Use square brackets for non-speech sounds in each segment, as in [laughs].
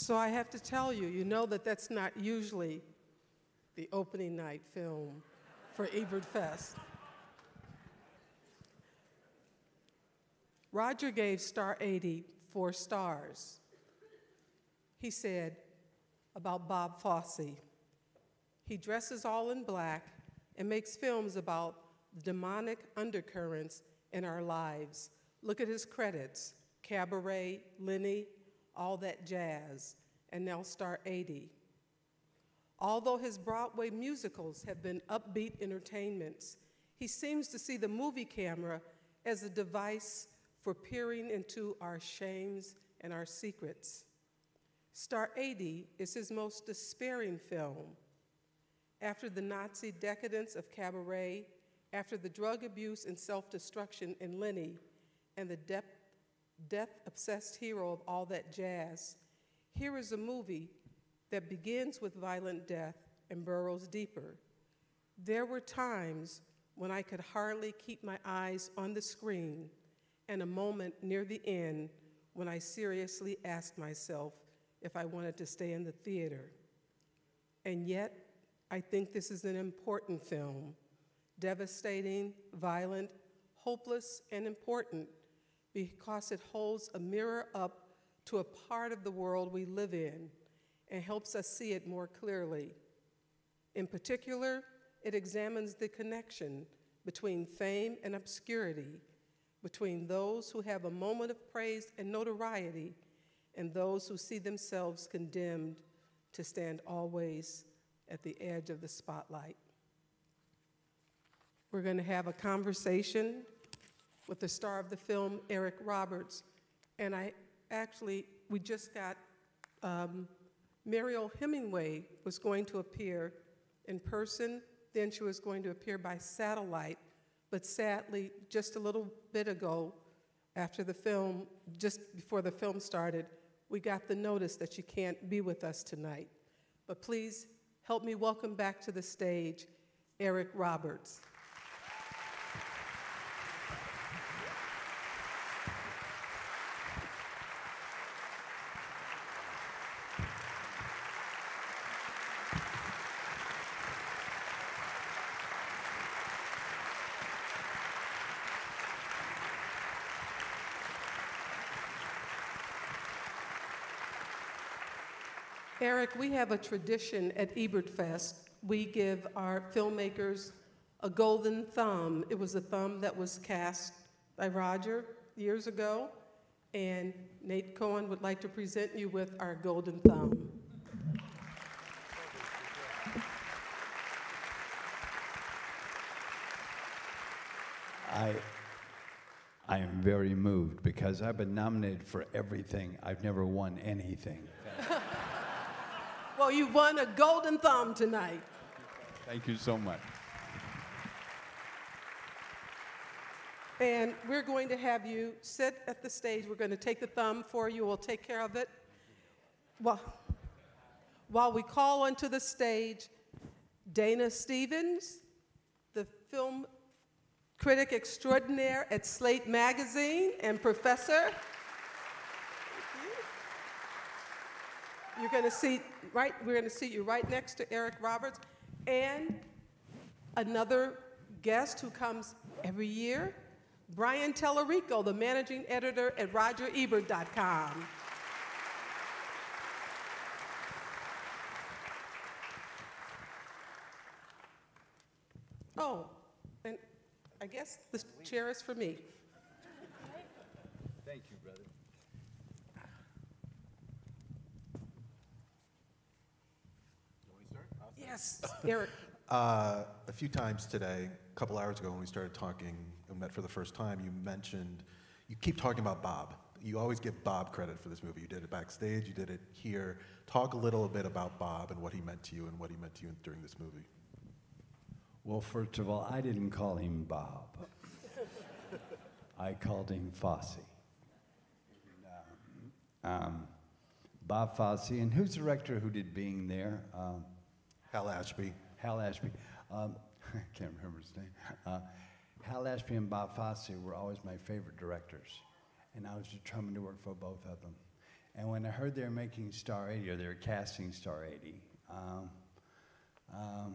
So I have to tell you, you know that that's not usually the opening night film for Ebert Fest. Roger gave Star 80 four stars. He said about Bob Fosse, he dresses all in black and makes films about the demonic undercurrents in our lives. Look at his credits Cabaret, Lenny, all that jazz, and now Star 80. Although his Broadway musicals have been upbeat entertainments, he seems to see the movie camera as a device for peering into our shames and our secrets. Star 80 is his most despairing film. After the Nazi decadence of Cabaret, after the drug abuse and self destruction in Lenny, and the death obsessed hero of all that jazz, here is a movie that begins with violent death and burrows deeper. There were times when I could hardly keep my eyes on the screen, and a moment near the end when I seriously asked myself if I wanted to stay in the theater. And yet, I think this is an important film devastating, violent, hopeless, and important because it holds a mirror up to a part of the world we live in and helps us see it more clearly. In particular, it examines the connection between fame and obscurity, between those who have a moment of praise and notoriety and those who see themselves condemned to stand always at the edge of the spotlight. We're going to have a conversation with the star of the film, Eric Roberts, and I actually, we just got um, Mariel Hemingway was going to appear in person, then she was going to appear by satellite, but sadly, just a little bit ago, after the film, just before the film started, we got the notice that she can't be with us tonight. But please help me welcome back to the stage Eric Roberts. Eric, we have a tradition at Ebert Fest. We give our filmmakers a golden thumb. It was a thumb that was cast by Roger years ago, and Nate Kohn would like to present you with our golden thumb. I, I am very moved because I've been nominated for everything. I've never won anything. Well, you won a golden thumb tonight. Thank you so much. And we're going to have you sit at the stage. We're going to take the thumb for you. We'll take care of it. Well, while we call onto the stage Dana Stevens, the film critic extraordinaire at Slate Magazine and professor. You're going to see right. We're going to see you right next to Eric Roberts, and another guest who comes every year, Brian Tellerico, the managing editor at RogerEbert.com. Oh, and I guess the chair is for me. Thank you, brother. Yes, Eric. [laughs] Uh, a few times today, a couple hours ago when we started talking and met for the first time, you mentioned, you keep talking about Bob. You always give Bob credit for this movie. You did it backstage, you did it here. Talk a little bit about Bob and what he meant to you and what he meant to you during this movie. Well, first of all, I didn't call him Bob. I called him Fosse. Um, Bob Fosse, and who's the director who did Being There? Um, Hal Ashby. Hal Ashby. Um, [laughs] I can't remember his name. Uh, Hal Ashby and Bob Fosse were always my favorite directors, and I was determined to work for both of them. And when I heard they were making Star 80, or they were casting Star 80, um, um,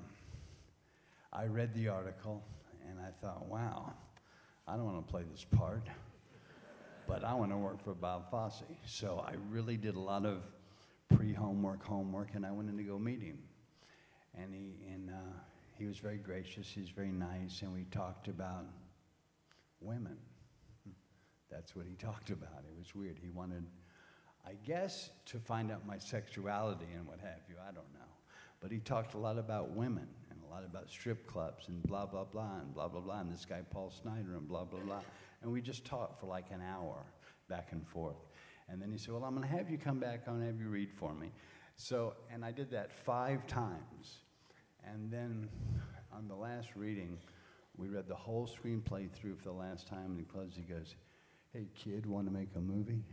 I read the article and I thought, wow, I don't want to play this part, but I want to work for Bob Fosse. So I really did a lot of pre homework, homework, and I went in to go meet him. And he, and, uh, he was very gracious, he was very nice, and we talked about women. That's what he [laughs] talked about. It was weird. He wanted, I guess, to find out my sexuality and what have you. I don't know. But he talked a lot about women and a lot about strip clubs and blah, blah, blah, and blah, blah, blah, and this guy, Paul Snider, and blah, blah, blah. And we just talked for like an hour back and forth. And then he said, Well, I'm going to have you come back, I'm going to have you read for me. So, and I did that five times. And then on the last reading, we read the whole screenplay through for the last time, and he closed, he goes, Hey, kid, want to make a movie?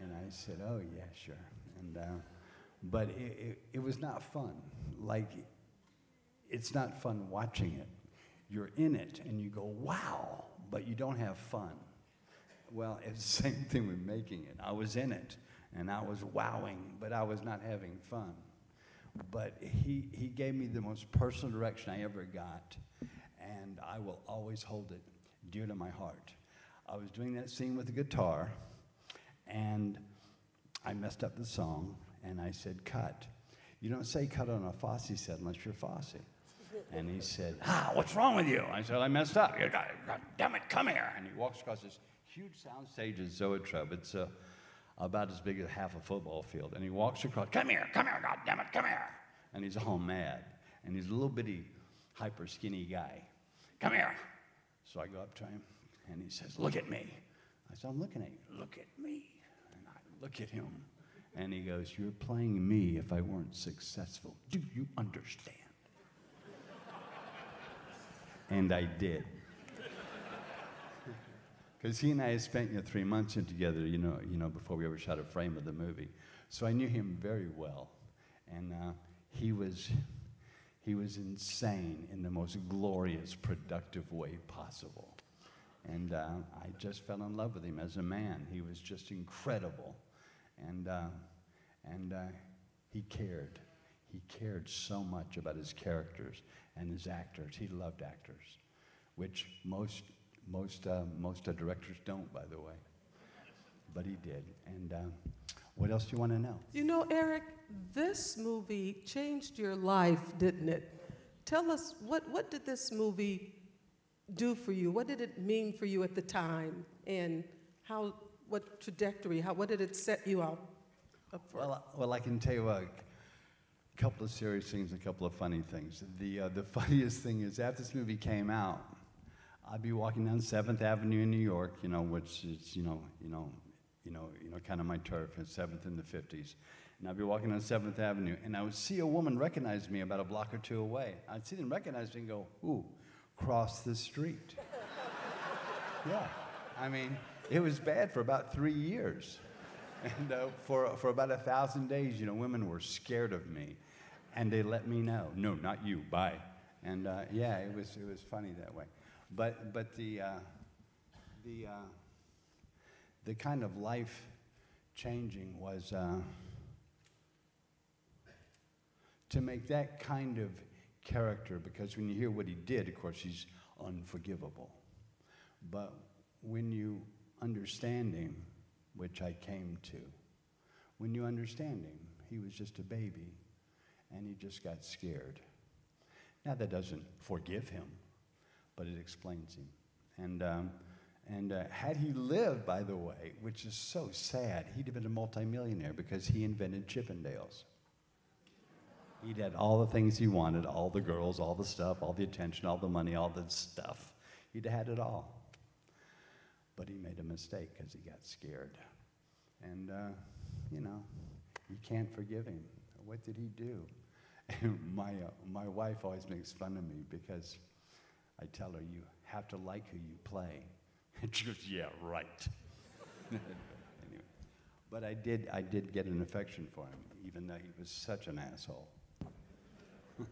And I said, Oh, yeah, sure. And, uh, but it, it, it was not fun. Like, it's not fun watching it. You're in it and you go, wow, but you don't have fun. Well, it's the [laughs] same thing with making it. I was in it and I was wowing, but I was not having fun. But he, he gave me the most personal direction I ever got, and I will always hold it dear to my heart. I was doing that scene with the guitar, and I messed up the song, and I said, cut. You don't say cut on a Fosse set unless you're Fosse. And he said, ah, what's wrong with you? I said, I messed up. God, God damn it, come here. And he walks across this huge sound stage at Zoetrope. It's uh, about as big as half a football field. And he walks across, come here, come here, God damn it, come here. And he's all mad. And he's a little bitty, hyper skinny guy. Come here. So I go up to him, and he says, look at me. I said, I'm looking at you. Look at me. And I look at him. And he goes, You're playing me if I weren't successful. Do you understand? and I did. Because he and I had spent you know, three months in together, you know, you know, before we ever shot a frame of the movie. So I knew him very well. And uh, he, was, he was insane in the most glorious, productive way possible. And uh, I just fell in love with him as a man. He was just incredible. And, uh, and uh, he cared. He cared so much about his characters and his actors. He loved actors, which most, most, uh, most uh, directors don't, by the way. But he did. And uh, what else do you want to know? You know, Eric, this movie changed your life, didn't it? Tell us, what, what did this movie do for you? What did it mean for you at the time? And how, what trajectory, how, what did it set you up, up for? Well, I- well, I can tell you a couple of serious things, a couple of funny things. The, uh, the [laughs] funniest thing is after this movie came out, I'd be walking down Seventh Avenue in New York, you know, which is, you know, you know, you know, you know, kind of my turf, and Seventh in the '50s, and I'd be walking down Seventh Avenue, and I would see a woman recognize me about a block or two away. I'd see them recognize me and go, "Ooh, cross the street." [laughs] yeah, I mean, it was bad for about three years. [laughs] And uh, for, for about a thousand days, you know, women were scared of me. And they let me know, no, not you, bye. And uh, yeah, it was, it was funny that way. But, but the, uh, the, uh, the kind of life changing was uh, to make that kind of character, because when you hear what he did, of course, he's unforgivable. But when you understand him, which I came to, when you understand him, he was just a baby and he just got scared. Now, that doesn't forgive him, but it explains him. And, um, and uh, had he lived, by the way, which is so sad, he'd have been a multimillionaire because he invented Chippendales. He'd had all the things he wanted all the girls, all the stuff, all the attention, all the money, all the stuff. He'd had it all. But he made a mistake because he got scared. And, uh, you know, you can't forgive him. What did he do? And [laughs] my, uh, my wife always makes fun of me because I tell her, you have to like who you play. [laughs] And she goes, yeah, right. [laughs] anyway, but I did, I did get an affection for him, even though he was such an asshole. [laughs]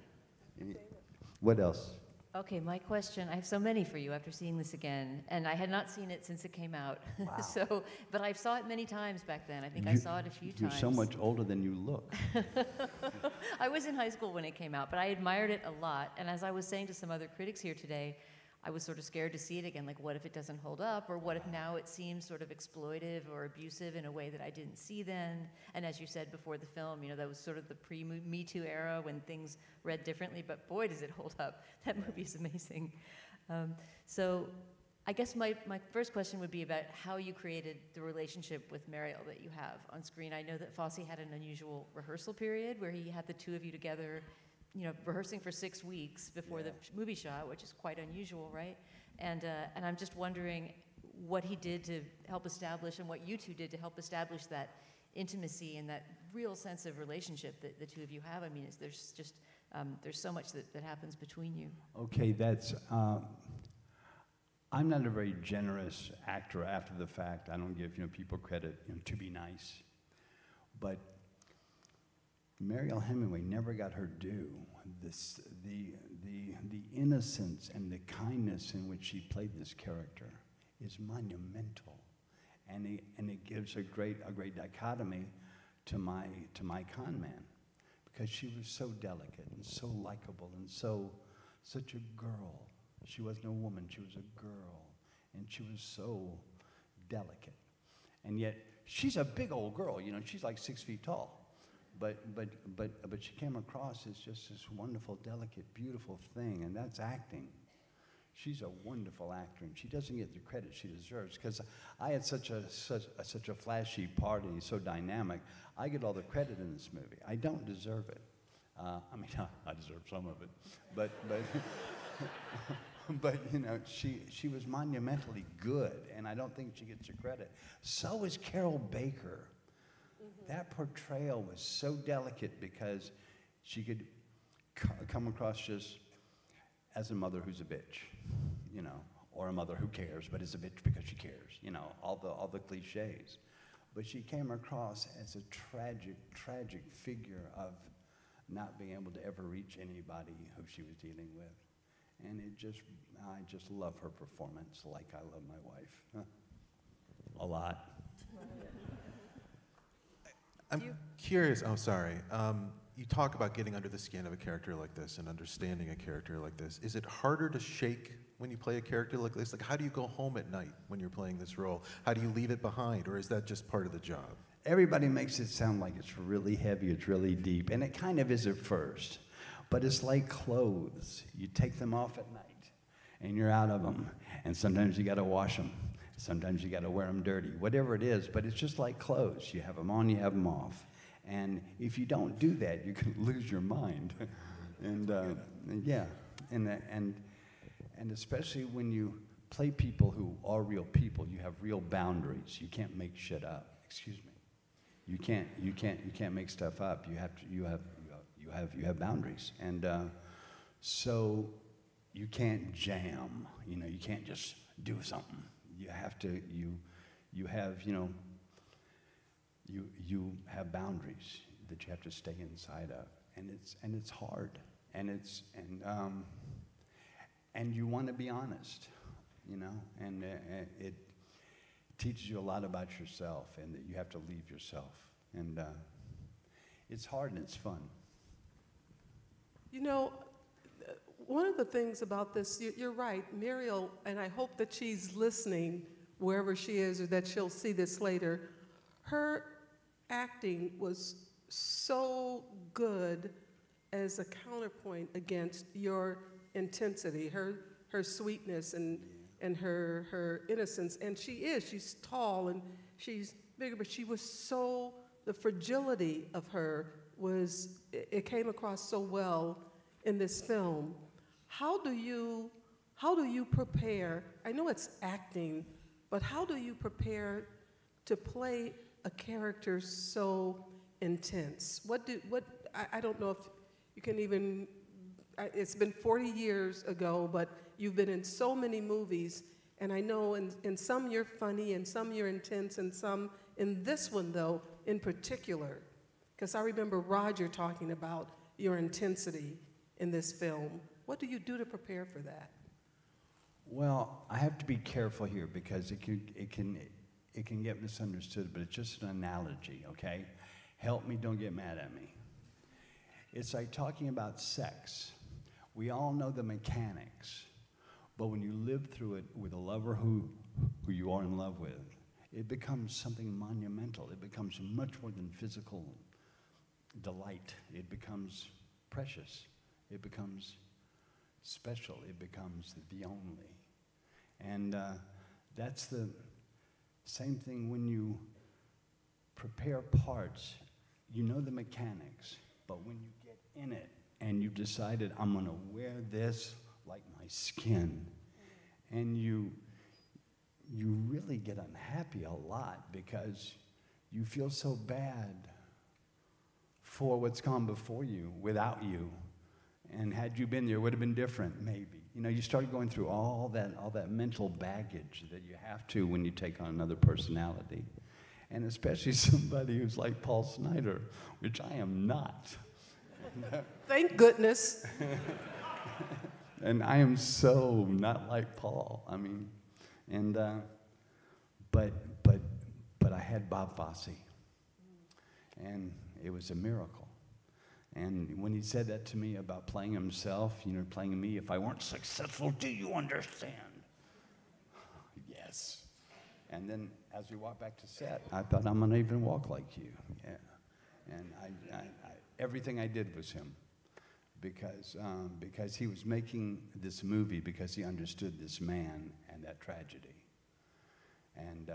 What else? Okay, my question, I have so many for you after seeing this again, and I had not seen it since it came out. [laughs] Wow. So, but I saw it many times back then. I think I saw it a few You're times. so much older than you look. [laughs] I was in high school when it came out, but I admired it a lot. And as I was saying to some other critics here today, I was sort of scared to see it again. Like, what if it doesn't hold up? Or what if now it seems sort of exploitive or abusive in a way that I didn't see then? And as you said before the film, you know, that was sort of the pre Me Too era when things read differently. But boy, does it hold up. [laughs] That movie is amazing. Um, so I guess my, my first question would be about how you created the relationship with Mariel that you have on screen. I know that Fosse had an unusual rehearsal period where he had the two of you together, you know, rehearsing for six weeks before Yeah. the movie shot, which is quite unusual, right? And, uh, and I'm just wondering what he did to help establish and what you two did to help establish that intimacy and that real sense of relationship that the two of you have. I mean, it's, there's just, um, there's so much that, that happens between you. Okay, that's. Um, I'm not a very generous actor after the fact. I don't give you know people credit you know, to be nice, but Mariel Hemingway never got her due. This, the, the, the innocence and the kindness in which she played this character is monumental, and it, and it gives a great a great dichotomy to my to my con man, because she was so delicate and so likable and so such a girl. She wasn't a woman; she was a girl, and she was so delicate, and yet she's a big old girl. You know, she's like six feet tall but but but but she came across as just this wonderful, delicate, beautiful thing, and that's acting. She's a wonderful actor, and she doesn't get the credit she deserves. Because I had such a such a, such a flashy party, so dynamic. I get all the credit in this movie. I don't deserve it. Uh, I mean, [laughs] I deserve some of it, but but. [laughs] but you know, she she was monumentally good, and I don't think she gets the credit. So is Carroll Baker. That portrayal was so delicate because she could come across just as a mother who's a bitch, you know, or a mother who cares but is a bitch because she cares, you know, all the all the cliches. But she came across as a tragic, tragic figure of not being able to ever reach anybody who she was dealing with. And it just, I just love her performance like I love my wife. [laughs] a lot. [laughs] I'm curious, oh, sorry. Um, you talk about getting under the skin of a character like this and understanding a character like this. Is it harder to shake when you play a character like this? Like, how do you go home at night when you're playing this role? How do you leave it behind, or is that just part of the job? Everybody makes it sound like it's really heavy, it's really deep, and it kind of is at first. But it's like clothes. You take them off at night, and you're out of them. And sometimes you got to wash them. Sometimes you got to wear them dirty. Whatever it is, but it's just like clothes. You have them on, you have them off. And if you don't do that, you can [laughs] lose your mind. [laughs] and uh, yeah, and and and especially when you play people who are real people, you have real boundaries. You can't make shit up. Excuse me. You can't. You can't. You can't make stuff up. You have to. You have. You have. You have, you have boundaries, and uh, so you can't jam. You know. You can't just do something. You have to. You. You have. You know. You you have boundaries that you have to stay inside of, and it's and it's hard, and it's and um, and you want to be honest, you know, and uh, uh, it teaches you a lot about yourself, and that you have to leave yourself, and uh, it's hard and it's fun. You know, one of the things about this, you- you're right, Mariel, and I hope that she's listening wherever she is or that she'll see this later. Her acting was so good as a counterpoint against your intensity, her, her sweetness and, and her, her innocence. And she is, she's tall and she's bigger, but she was so, the fragility of her was, it it came across so well in this film. How do you, how do you prepare? I know it's acting, but how do you prepare to play a character so intense? What do, what, I, I don't know if you can even, I- it's been 40 years ago, but you've been in so many movies, and I know in, in some you're funny, and some you're intense, and some, in this one though, in particular, because I remember Roger talking about your intensity in this film. What do you do to prepare for that? Well, I have to be careful here because it can, it can, it can get misunderstood, but it's just an analogy, okay? Help me, don't get mad at me. It's like talking about sex. We all know the mechanics, but when you live through it with a lover who, who you are in love with, it becomes something monumental. It becomes much more than physical delight. It becomes precious. It becomes special. It becomes the only. And uh, that's the same thing when you prepare parts. You know the mechanics, but when you get in it and you've decided, I'm going to wear this like my skin, and you, you really get unhappy a lot because you feel so bad for what's gone before you without you. And had you been there, it would have been different, maybe. You know, you start going through all that, all that mental baggage that you have to when you take on another personality. And especially [laughs] somebody who's like Paul Snider, which I am not. [laughs] Thank goodness. and I am so not like Paul. I mean, and uh, but but but I had Bob Fosse, and it was a miracle. And when he said that to me about playing himself, you know, playing me, if I weren't successful, do you understand? yes. And then as we walked back to set, I thought I'm gonna even walk like you. Yeah. And I, I, I, everything I did was him because, um, because he was making this movie because he understood this man and that tragedy. And uh,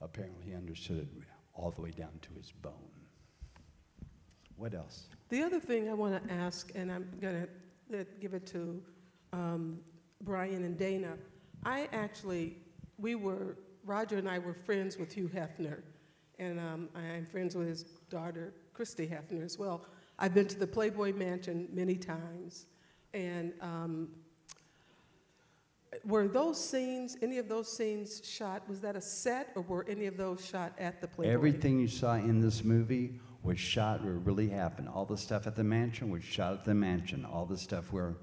apparently he understood it all the way down to his bone. What else? The other thing I want to ask, and I'm going to give it to um, Brian and Dana. I actually, we were, Roger and I were friends with Hugh Hefner, and um, I'm friends with his daughter, Christie Hefner, as well. I've been to the Playboy Mansion many times, and um, were those scenes, any of those scenes shot, was that a set, or were any of those shot at the Playboy? Everything you saw in this movie was shot where it really happened. All the stuff at the mansion was shot at the mansion. All the stuff where,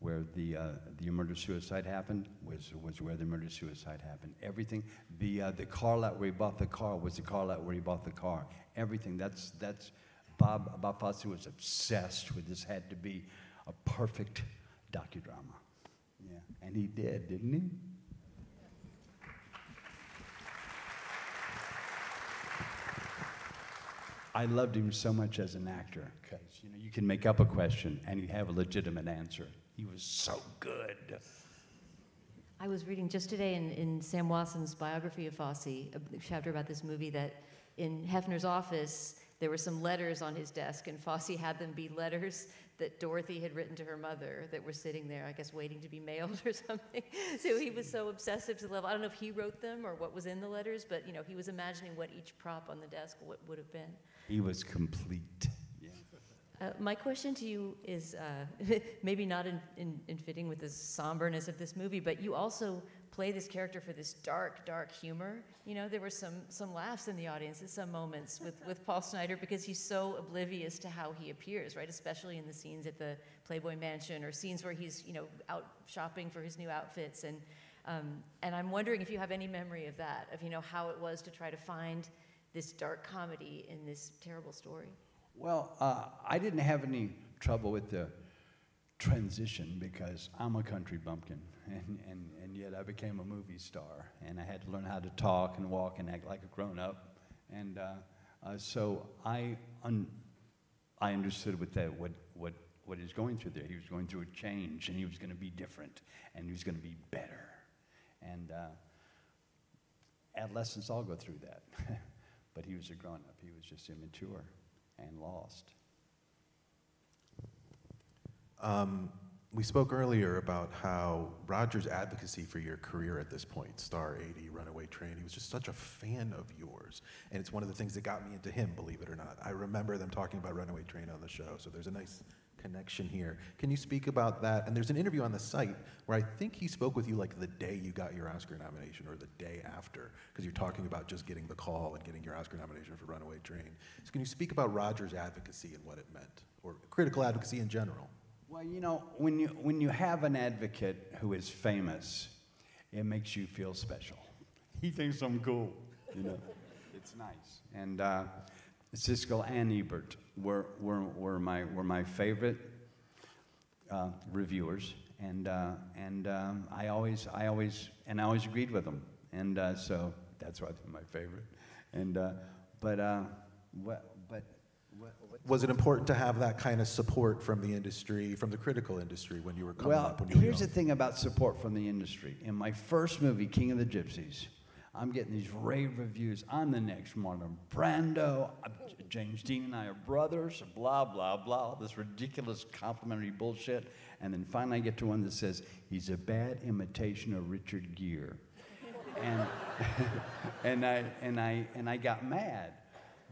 where the, uh, the murder-suicide happened was, was where the murder-suicide happened. Everything, the, uh, the car lot where he bought the car was the car lot where he bought the car. Everything, that's, that's, Bob, Bob Fosse was obsessed with this had to be a perfect docudrama. Yeah, and he did, didn't he? I loved him so much as an actor because you know you can make up a question and he'd have a legitimate answer. He was so good. I was reading just today in, in Sam Wasson's biography of Fosse, a chapter about this movie, that in Hefner's office, there were some letters on his desk, and Fosse had them be letters that Dorothy had written to her mother that were sitting there, I guess, waiting to be mailed [laughs] or something. so he was so obsessive to the level. I don't know if he wrote them or what was in the letters, but you know, he was imagining what each prop on the desk would, would have been. He was complete. Yeah. Uh, my question to you is uh, [laughs] maybe not in, in, in fitting with the somberness of this movie, but you also play this character for this dark, dark humor. You know, there were some, some laughs in the audience at some moments with, [laughs] with Paul Snider because he's so oblivious to how he appears, right? Especially in the scenes at the Playboy Mansion or scenes where he's, you know, out shopping for his new outfits. And, um, and I'm wondering if you have any memory of that, of, you know, how it was to try to find this dark comedy in this terrible story. Well, uh, I didn't have any trouble with the transition because I'm a country bumpkin, [laughs] and, and, and yet I became a movie star, and I had to learn how to talk and walk and act like a grown up, and uh, uh, so I un- I understood what that what what what he's going through there. He was going through a change, and he was going to be different, and he was going to be better, and uh, adolescents all go through that, [laughs] but he was a grown up. He was just immature and lost. Um, we spoke earlier about how Roger's advocacy for your career at this point, Star 80, Runaway Train, he was just such a fan of yours. And it's one of the things that got me into him, believe it or not. I remember them talking about Runaway Train on the show, so there's a nice connection here. Can you speak about that? And there's an interview on the site where I think he spoke with you like the day you got your Oscar nomination or the day after, because you're talking about just getting the call and getting your Oscar nomination for Runaway Train. So can you speak about Roger's advocacy and what it meant, or critical advocacy in general? Well, you know, when you, when you have an advocate who is famous, it makes you feel special. [laughs] He thinks I'm cool, you know. [laughs] it's nice. And uh, Siskel and Ebert were, were, were, my, were my favorite uh, reviewers. And, uh, and um, I, always, I, always, and I always agreed with them. And uh, so that's why they're my favorite. And, uh, but, uh, what, but, what, Was it important to have that kind of support from the industry, from the critical industry, when you were coming Well, up? When you were here's the thing about support from the industry. In my first movie, King of the Gypsies, I'm getting these rave reviews. I'm the next Marlon Brando. I'm- James Dean and I are brothers. Blah blah blah. This ridiculous complimentary bullshit. And then finally, I get to one that says he's a bad imitation of Richard Gere. and [laughs] and I and I and I got mad.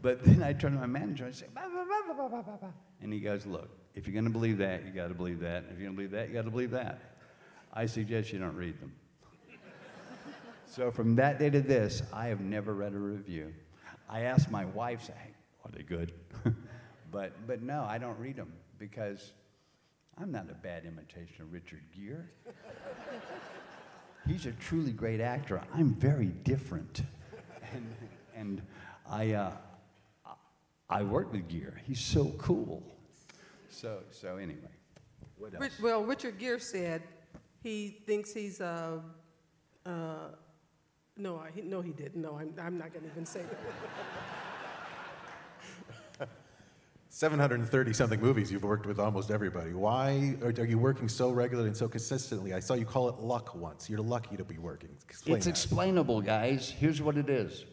But then I turned to my manager and I said, bah, bah, bah. and he goes, look, if you're going to believe that, you got to believe that. If you're going to believe that, you got to believe that. I suggest you don't read them. So from that day to this, I have never read a review. I asked my wife, say, hey, are they good? [laughs] but but no, I don't read them because I'm not a bad imitation of Richard Gere. He's a truly great actor. I'm very different. And, and I, uh, I worked with Gere. He's so cool. So, so anyway, what else? Well, Richard Gere said he thinks he's a, uh, no, I- no, he didn't. No, I'm, I'm not going to even say that. 730 something movies, you've worked with almost everybody. Why are, are you working so regularly and so consistently? I saw you call it luck once. You're lucky to be working. Explain It's that. explainable, guys. Here's what it is.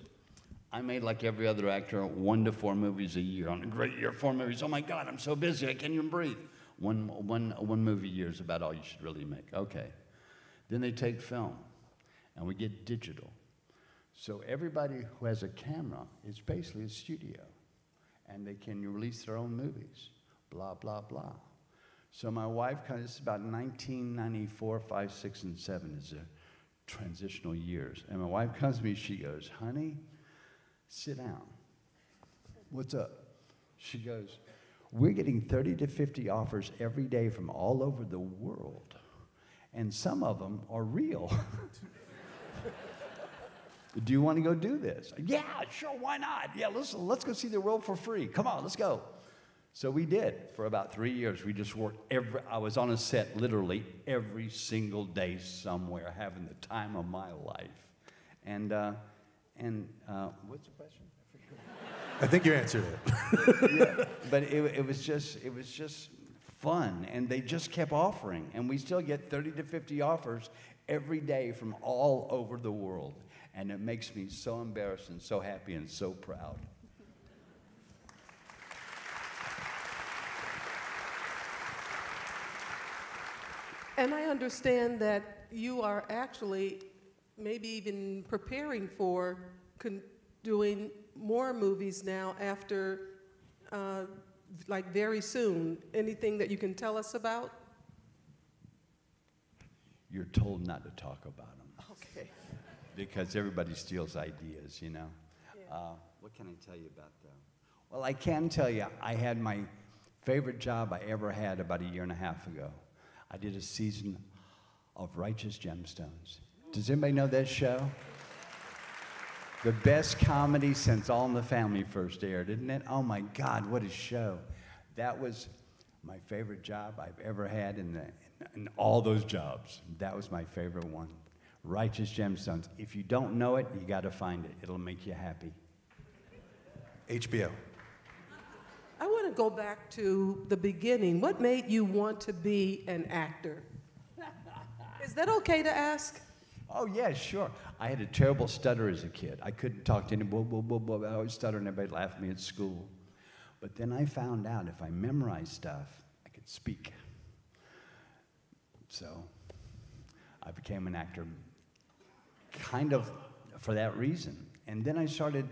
I made like every other actor one to four movies a year. On a great year, four movies. Oh my God, I'm so busy, I can't even breathe. One, one, one movie a year is about all you should really make. Okay. Then they take film, and we get digital. So everybody who has a camera is basically a studio, and they can release their own movies. Blah blah blah. So my wife, this is about 1994, 5, 6, and 7 is the transitional years. And my wife comes to me, she goes, honey, sit down. What's up? She goes, we're getting 30 to 50 offers every day from all over the world. And some of them are real. [laughs] do you want to go do this? Yeah, sure, why not? Yeah, let's, let's go see the world for free. Come on, let's go. So we did for about three years. We just worked every, I was on a set literally every single day somewhere, having the time of my life. And, uh, and uh, what's the question? I think you answered it. [laughs] But it, it was just, it was just fun. And they just kept offering. And we still get 30 to 50 offers every day from all over the world. And it makes me so embarrassed and so happy and so proud. And I understand that you are actually maybe even preparing for doing more movies now after, uh, like very soon. Anything that you can tell us about? You're told not to talk about. Because everybody steals ideas, you know. Uh, what can I tell you about them? Well, I can tell you, I had my favorite job I ever had about a year and a half ago. I did a season of Righteous Gemstones. Does anybody know that show? The best comedy since All in the Family first aired, isn't it? Oh my God, what a show. That was my favorite job I've ever had in, the, in all those jobs. That was my favorite one. Righteous Gemstones. If you don't know it, you got to find it. It'll make you happy. HBO. I want to go back to the beginning. What made you want to be an actor? Is that okay to ask? Oh, yeah, sure. I had a terrible stutter as a kid. I couldn't talk to anyone. Blah, blah, blah, blah. I always stuttered, and everybody laughed at me at school. But then I found out if I memorized stuff, I could speak. So I became an actor kind of for that reason. And then I started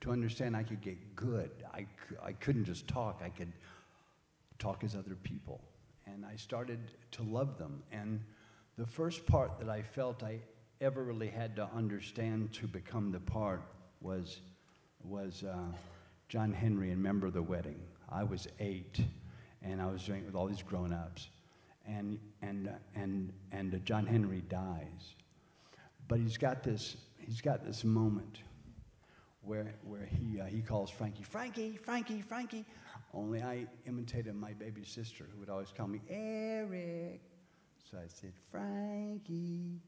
to understand I could get good. I, I couldn't just talk, I could talk as other people. And I started to love them. And the first part that I felt I ever really had to understand to become the part was, was uh, John Henry and Member of the Wedding. I was eight, and I was doing it with all these grown ups. and, and, uh, and, and uh, John Henry dies. But he's got this, he's got this moment where, where he, uh, he calls Frankie, Frankie, Frankie, Frankie. Only I imitated my baby sister, who would always call me Eric. So I said, Frankie.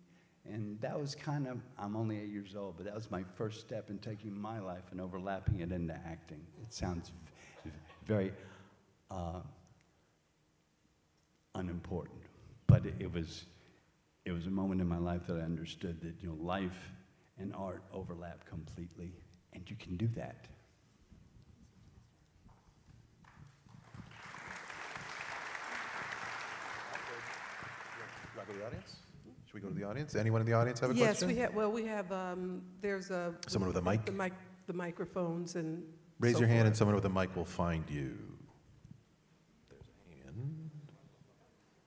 And that was kind of, I'm only eight years old, but that was my first step in taking my life and overlapping it into acting. It sounds very uh, unimportant, but it, it was, it was a moment in my life that I understood that you know, life and art overlap completely, and you can do that. You want to go to the audience? Should we go to the audience? Anyone in the audience have a Yes, question? Yes, we have, well, we have, um, there's a. Someone with a mic? The mic, the microphones and. Raise so your hand forth. and someone with a mic will find you. There's a hand.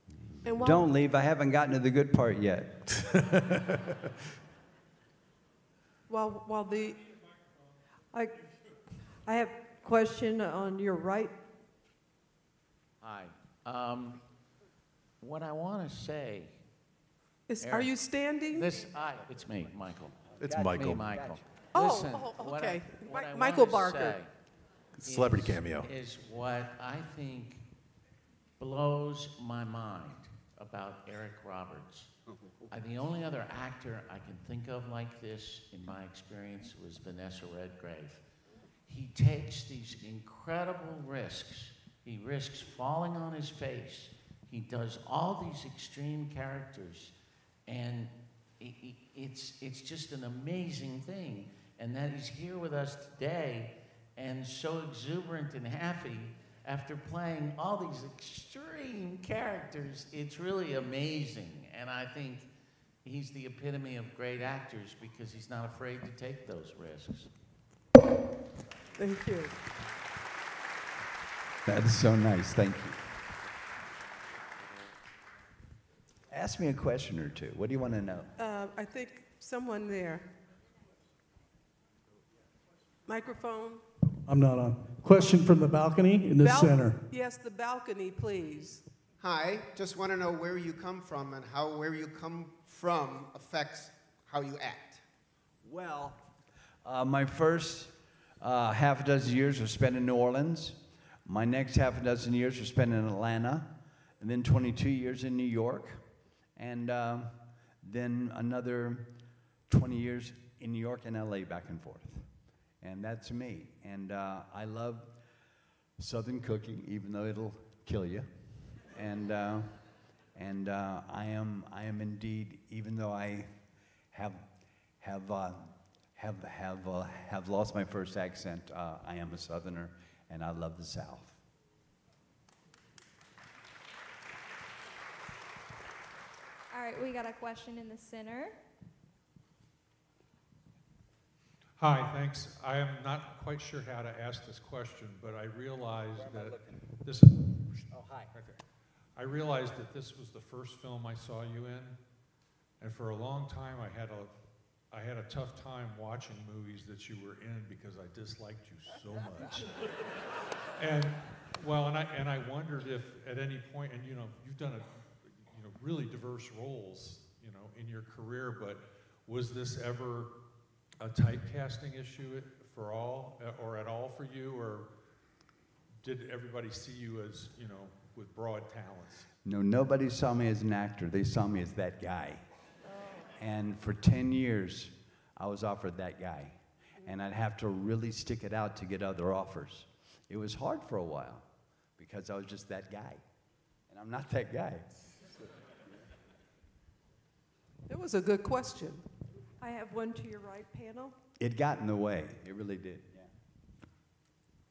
And while- Don't leave, I haven't gotten to the good part yet. [laughs] While, while the, I, I have a question on your right. Hi. Um, What I want to say, is, are you standing? this, hi, it's me, Michael. It's Me, Michael. Michael. Oh, Listen, oh, what I- okay. what Mi- I Michael Barker. Celebrity is- cameo. Is what I think blows my mind about Eric Roberts. Mm-hmm. I, the only other actor I can think of like this, in my experience, was Vanessa Redgrave. He takes these incredible risks. He risks falling on his face. He does all these extreme characters, and i i it's it's just an amazing thing. And that he's here with us today, and so exuberant and happy after playing all these extreme characters. It's really amazing, and I think he's the epitome of great actors because he's not afraid to take those risks. Thank you. That is so nice, thank you. Ask me a question or two. What do you want to know? Uh, I think someone there. Microphone? I'm not on. Question from the balcony in the Bal- center. Yes, the balcony, please. Hi, just want to know where you come from and how where you come from affects how you act. Well, uh, my first uh, half a dozen years were spent in New Orleans. My next half a dozen years were spent in Atlanta, and then 22 years in New York, and uh, then another 20 years in New York and LA back and forth. And that's me. And uh, I love Southern cooking, even though it'll kill you. And uh, and uh, I am I am indeed, even though I have have uh, have have uh, have lost my first accent. Uh, I am a Southerner, and I love the South. All right, we got a question in the center. Hi, thanks. I am not quite sure how to ask this question, but I realized that this is. Oh, hi. I realized that this was the first film I saw you in, and for a long time I had a, I had a tough time watching movies that you were in because I disliked you so [laughs] much. and well, and I and I wondered if at any point, and you know, you've done a, you know, really diverse roles, you know, in your career, but was this ever a typecasting issue for all, uh, or at all for you, or did everybody see you as, you know, with broad talents? No, nobody saw me as an actor. They saw me as that guy. And for 10 years, I was offered that guy. And I'd have to really stick it out to get other offers. It was hard for a while because I was just that guy. And I'm not that guy. It was a good question. I have one to your right panel. It got in the way. It really did. Yeah.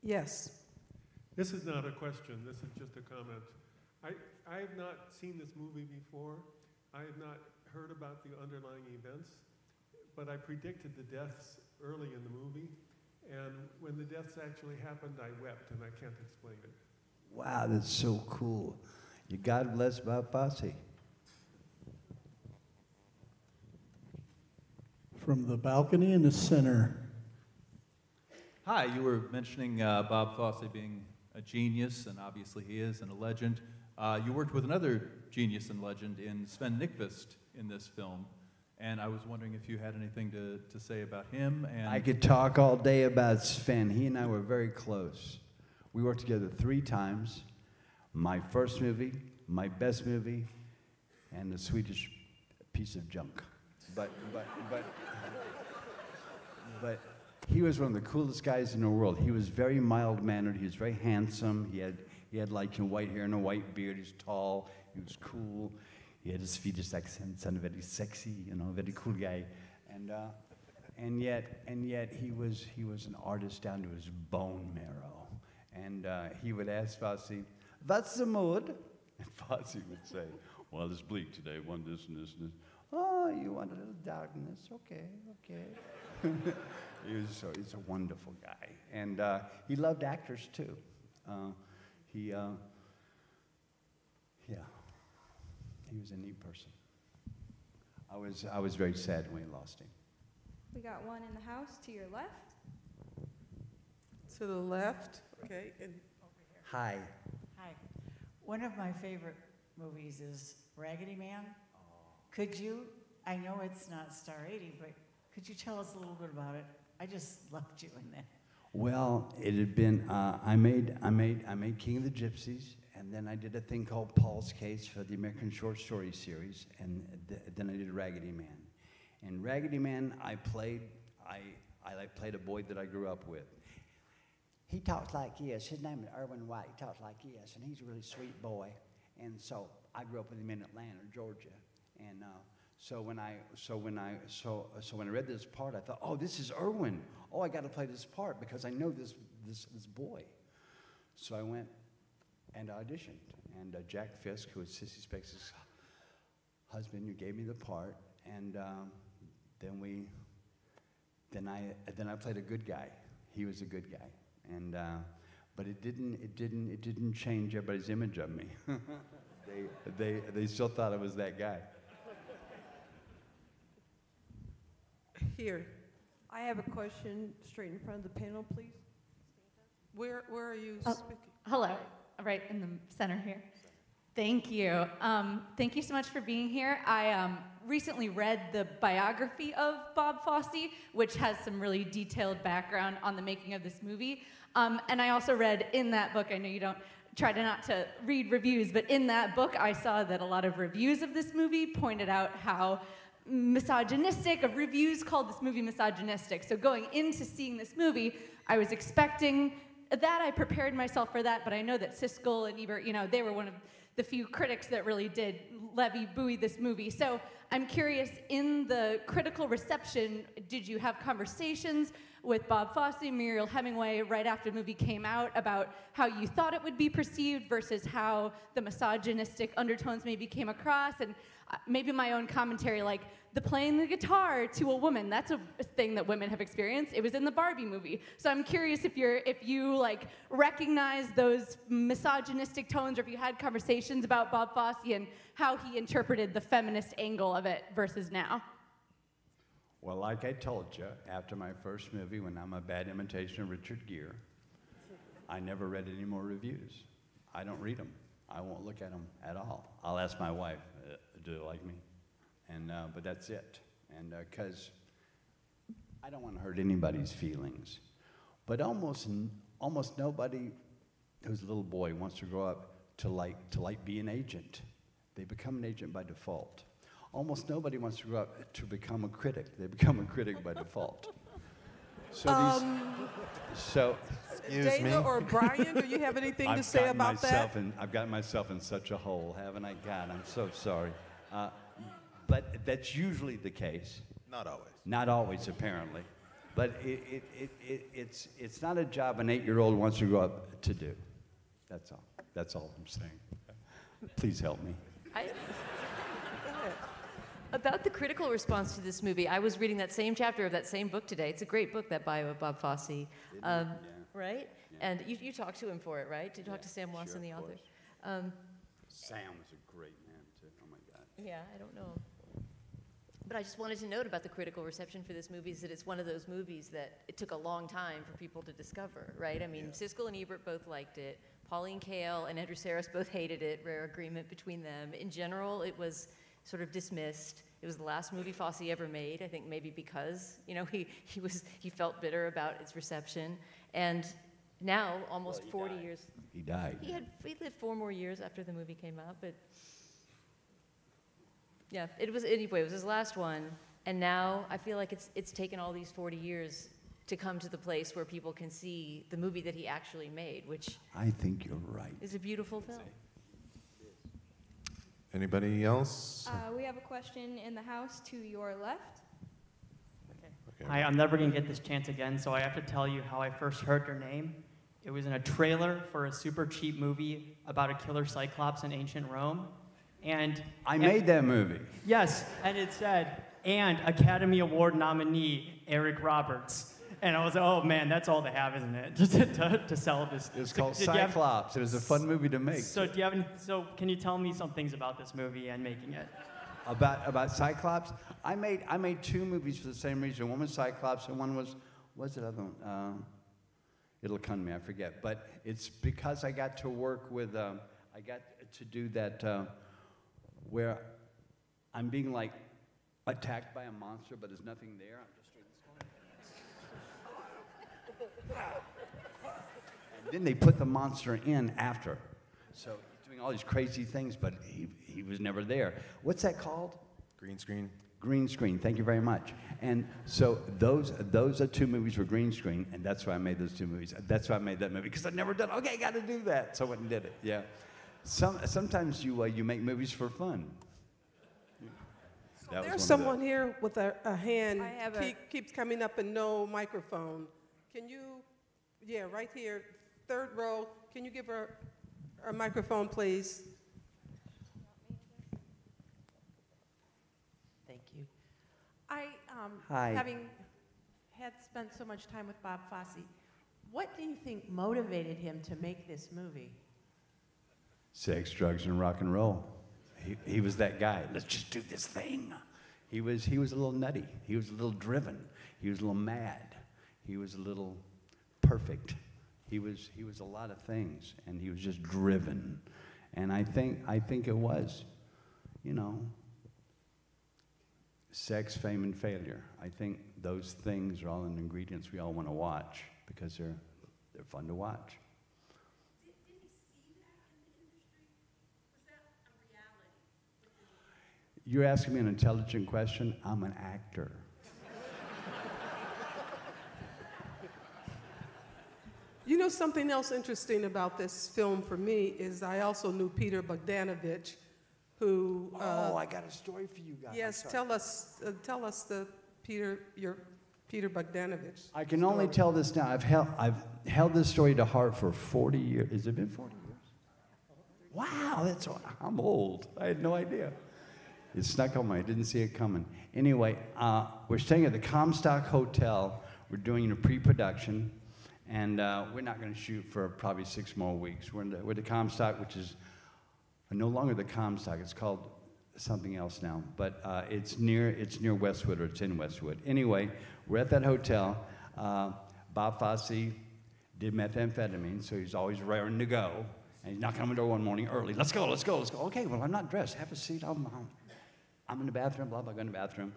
Yes. This is not a question, this is just a comment. I, I have not seen this movie before. I have not heard about the underlying events, but I predicted the deaths early in the movie. And when the deaths actually happened, I wept, and I can't explain it. Wow, that's so cool. You God bless Bob Fosse. From the balcony in the center. Hi, you were mentioning uh, Bob Fosse being a genius, and obviously he is, and a legend. Uh, you worked with another genius and legend in Sven Nykvist in this film. And I was wondering if you had anything to, to say about him and. I could talk all day about Sven. He and I were very close. We worked together three times. My first movie, my best movie, and the Swedish piece of junk. But, but, but, but he was one of the coolest guys in the world. He was very mild mannered. He was very handsome. He had, he had like you know, white hair and a white beard. He was tall. He was cool. He had a Swedish accent, sounded very sexy, you know, very cool guy. And, uh, and yet, and yet he was, he was an artist down to his bone marrow. And uh, he would ask Fosse, what's the mood? And [laughs] Fosse would say, well, it's bleak today, one this and this and this. Oh, you want a little darkness? Okay, okay. [laughs] he was so, he's a wonderful guy. And uh, he loved actors too. Uh, he, uh, yeah, he was a neat person. I was, I was very sad when we lost him. We got one in the house to your left. To the left, okay, and Hi. Hi. One of my favorite movies is Raggedy Man. Could you, I know it's not Star 80, but could you tell us a little bit about it? I just [laughs] loved you in that. Well, it had been uh, I made I made I made King of the Gypsies, and then I did a thing called Paul's Case for the American Short Story Series, and th- then I did Raggedy Man. And Raggedy Man, I played I I played a boy that I grew up with. He talks like this. His name is Irwin White. He talks like this, and he's a really sweet boy. And so I grew up with him in Atlanta, Georgia. And uh, so when I so when I so so when I read this part, I thought, oh, this is Irwin. Oh, I got to play this part because I know this this this boy. So I went and auditioned, and uh, Jack Fisk, who was Sissy Spacek's husband, who gave me the part, and um, then we then I then I played a good guy. He was a good guy, and uh, but it didn't it didn't it didn't change everybody's image of me. [laughs] they they they still thought I was that guy. Here. I have a question straight in front of the panel, please. Where, where are you Oh. speaking? Hello, right in the center here. Thank you. Um, thank you so much for being here. I um, recently read the biography of Bob Fosse, which has some really detailed background on the making of this movie. Um, and I also read in that book, I know you don't try to not to read reviews, but in that book, I saw that a lot of reviews of this movie pointed out how misogynistic, of reviews called this movie misogynistic. So going into seeing this movie, I was expecting that. I prepared myself for that, but I know that Siskel and Ebert, you know, they were one of the few critics that really did levy buoy this movie. So I'm curious, in the critical reception, did you have conversations with Bob Fosse, Mariel Hemingway, right after the movie came out about how you thought it would be perceived versus how the misogynistic undertones maybe came across? And maybe my own commentary, like the playing the guitar to a woman, that's a thing that women have experienced. It was in the Barbie movie. So I'm curious if you're if you like recognize those misogynistic tones or if you had conversations about Bob Fosse and how he interpreted the feminist angle of it versus now. Well, like I told you, after my first movie, when I'm a bad imitation of Richard Gere, I never read any more reviews. I don't read them. I won't look at them at all. I'll ask my wife, uh, "Do they like me?" And uh, but that's it. And because I don't want to hurt anybody's feelings, but almost n- almost nobody who's a little boy wants to grow up to like to like be an agent. They become an agent by default. Almost nobody wants to grow up to become a critic. They become a critic by default. So these, Um, so Dana or Brian, do you have [laughs] anything to I've say gotten about myself that? In, I've gotten myself in such a hole, haven't I? God, I'm so sorry. Uh, but that's usually the case. Not always. Not always, apparently. But it, it, it, it, it's, it's not a job an eight-year-old wants to grow up to do. That's all. That's all I'm saying. Please help me. I, about the critical response to this movie, I was reading that same chapter of that same book today. It's a great book, that bio of Bob Fosse. Um, right? And you, you talked to him for it, right? Did you talk to Sam Wasson, the author? Um, Sam was a great man, too. Oh, my God. yeah, I don't know. But I just wanted to note about the critical reception for this movie is that it's one of those movies that it took a long time for people to discover, right? I mean, Siskel and Ebert both liked it. Pauline Kael and Andrew Sarris both hated it, rare agreement between them. In general, it was sort of dismissed. It was the last movie Fosse ever made, I think maybe because, you know, [laughs] he, he, was, he felt bitter about its reception. And now, almost 40 years, He died. he had he lived four more years after the movie came out, but yeah, it was anyway. It was his last one, and now I feel like it's it's taken all these 40 years to come to the place where people can see the movie that he actually made, which I think you're right. is a beautiful film. Anybody else? Uh, we have a question in the house to your left. Okay. Hi, I'm never going to get this chance again, so I have to tell you how I first heard your name. It was in a trailer for a super cheap movie about a killer cyclops in ancient Rome. And I made that movie. Yes, and it said, and Academy Award nominee Eric Roberts. And I was like, oh man, that's all they have, isn't it? [laughs] Just to, to, to sell this. It was So called you have- Cyclops. It was a fun movie to make. So do you have any, so can you tell me some things about this movie and making it? About about Cyclops, I made I made two movies for the same reason. One was Cyclops, and one was what's the other one? Um, it'll come to me, I forget. But it's because I got to work with, um, I got to do that uh, where I'm being like attacked by a monster, but there's nothing there. I'm just doing this. And then they put the monster in after. So he's doing all these crazy things, but he, he was never there. What's that called? Green screen. Green screen. Thank you very much. And so those those are two movies were green screen, and that's why I made those two movies. That's why I made that movie because I'd never done. Okay, I got to do that. So I went and did it. Yeah. Some sometimes you uh, you make movies for fun. That There's of someone here with a, a hand I have a- keeps coming up and no microphone. Can you, yeah, right here, third row, can you give her a microphone, please? Thank you. I, um, Hi. having had spent so much time with Bob Fosse, what do you think motivated him to make this movie? Sex, drugs, and rock and roll. He, he was that guy. Let's just do this thing. He was, he was a little nutty. He was a little driven. He was a little mad. He was a little perfect. He was, he was a lot of things, and he was just driven. And I think, I think it was, you know, sex, fame, and failure. I think those things are all in ingredients we all want to watch because they're, they're fun to watch. You're asking me an intelligent question. I'm an actor. You know, something else interesting about this film for me is I also knew Peter Bogdanovich, who. uh, oh, I got a story for you guys. Yes, tell us, uh, tell us the Peter, your Peter Bogdanovich. I can only tell this now. I've held, I've held this story to heart for 40 years. Has it been 40 years? Wow, that's I'm old. I had no idea. It snuck on me. I didn't see it coming. Anyway, uh, we're staying at the Comstock Hotel. We're doing a pre-production, and uh, we're not going to shoot for probably six more weeks. We're in the, we're the Comstock, which is no longer the Comstock. It's called something else now, but uh, it's near it's near Westwood or it's in Westwood. Anyway, we're at that hotel. Uh, Bob Fosse did methamphetamine, so he's always raring to go. And he's knocking on the door one morning early. Let's go, let's go, let's go. Okay, well I'm not dressed. Have a seat. I'm, I'm, I'm in the bathroom. Blah blah. Go in the bathroom.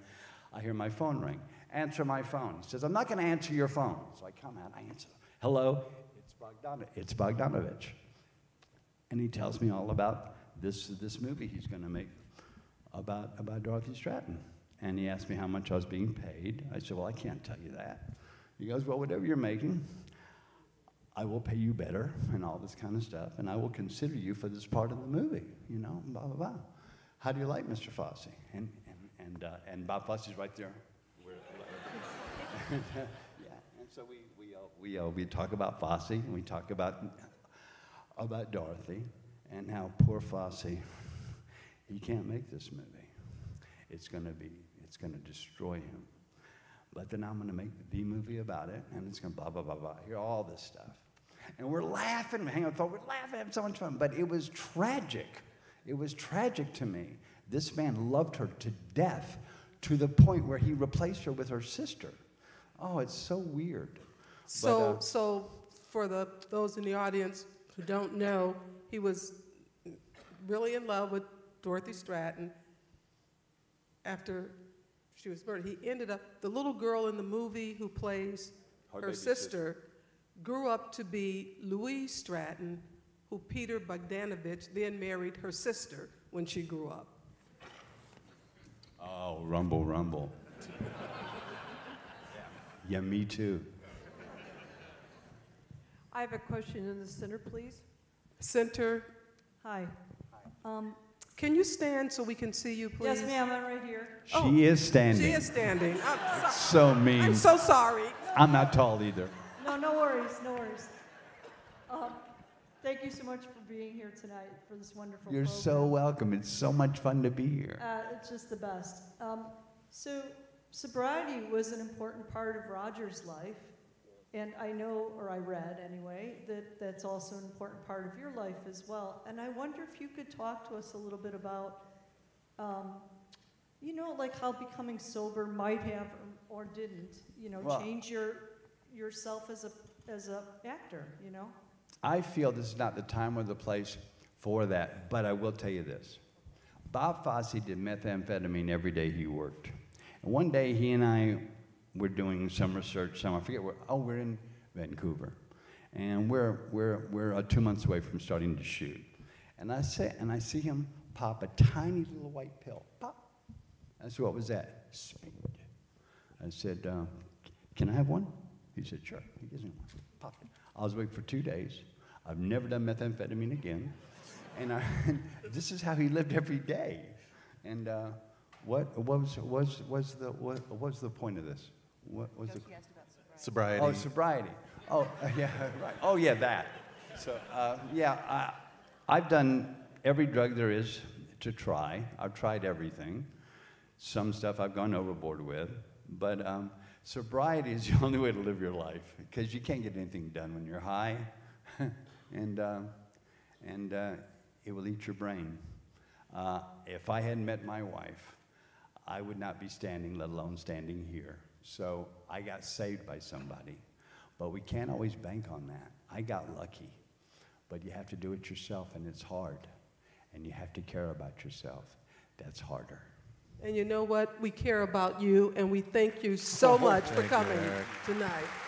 I hear my phone ring. Answer my phone. He says, I'm not going to answer your phone. So I come out. I answer. Hello. It's Bogdanovich. It's Bogdanovich and he tells me all about this this movie he's going to make about about Dorothy Stratten. And he asked me how much I was being paid. I said, "Well, I can't tell you that." He goes, "Well, whatever you're making, I will pay you better, and all this kind of stuff, and I will consider you for this part of the movie." You know, blah blah blah. How do you like Mr. Fosse? And and and, uh, and Bob Fosse's right there. [laughs] so we we uh, we uh, we talk about Fosse, and we talk about about Dorothy and how poor Fosse, he can't make this movie. It's going to be, it's going to destroy him. But then I'm going to make the movie about it, and it's going to blah, blah, blah, blah. Hear all this stuff. And we're laughing, hang on, we're laughing, having so much fun. But it was tragic. It was tragic to me. This man loved her to death to the point where he replaced her with her sister. Oh, it's so weird. So, But, uh, so for the, those in the audience who don't know, he was really in love with Dorothy Stratten after she was murdered. He ended up, the little girl in the movie who plays Her her baby sister grew up to be Louise Stratten, who Peter Bogdanovich then married her sister when she grew up. Oh, rumble, rumble. Yeah, me too. I have a question in the center, please. Center, Hi. Um, can you stand so we can see you, please? Yes, ma'am, I'm right here. She is standing. She is standing. I'm [laughs] So mean. I'm so sorry. I'm not tall either. No, no worries, no worries. Um, Thank you so much for being here tonight for this wonderful You're program. so welcome. It's so much fun to be here. Uh, it's just the best. Um, so, sobriety was an important part of Roger's life, and I know, or I read anyway, that that's also an important part of your life as well. And I wonder if you could talk to us a little bit about, um, you know, like how becoming sober might have or, or didn't, you know, Well- change your yourself as a as a actor, you know. I feel this is not the time or the place for that, but I will tell you this. Bob Fosse did methamphetamine every day he worked. And one day he and I were doing some research, some, I forget where, oh, we're in Vancouver. And we're, we're, we're uh, two months away from starting to shoot. And I, say, and I see him pop a tiny little white pill. Pop. I said, what was that? Speed. I said, uh, can I have one? He said, sure. He gives me one. Pop it. I was awake for two days. I've never done methamphetamine again. And I, [laughs] this is how he lived every day. And uh, what was, was, was, the, what was the point of this? What was the, Sobriety. Oh, sobriety. Oh, [laughs] yeah, right. Oh, yeah, that. So, uh, yeah, I, I've done every drug there is to try. I've tried everything. Some stuff I've gone overboard with. But um, sobriety is [laughs] the only way to live your life because you can't get anything done when you're high. [laughs] and uh, and uh, it will eat your brain. Uh, if I hadn't met my wife, I would not be standing, let alone standing here. So I got saved by somebody. But we can't always bank on that. I got lucky. But you have to do it yourself, and it's hard. And you have to care about yourself. That's harder. And you know what? We care about you, and we thank you so oh, much for Thank you, coming tonight.